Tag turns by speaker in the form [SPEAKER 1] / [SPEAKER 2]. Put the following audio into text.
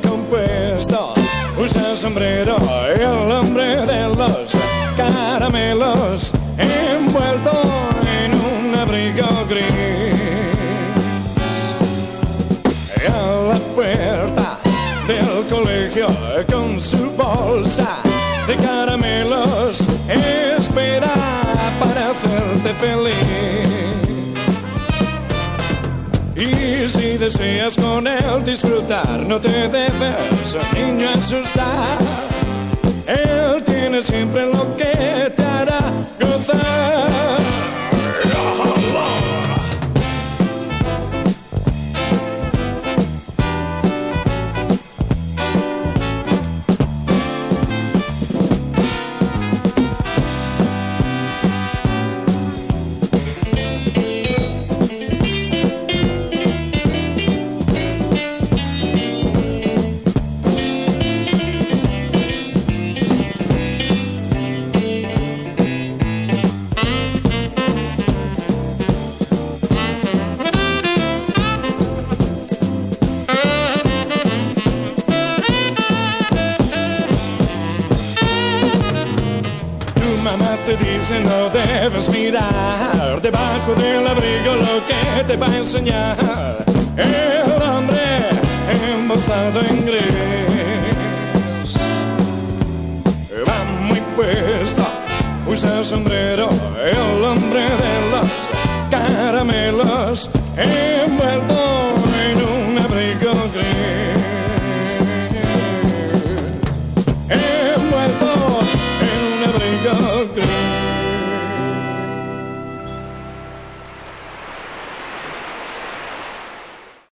[SPEAKER 1] compuesto, usa sombrero, el hombre de los caramelos, envuelto en un abrigo gris. A la puerta del colegio con su bolsa Y si deseas con él disfrutar, no te debes a niño asustar. Él tiene siempre lo que dice no debes mirar debajo del abrigo lo que te va a enseñar el hombre embozado en gris. Va muy puesto, usa sombrero,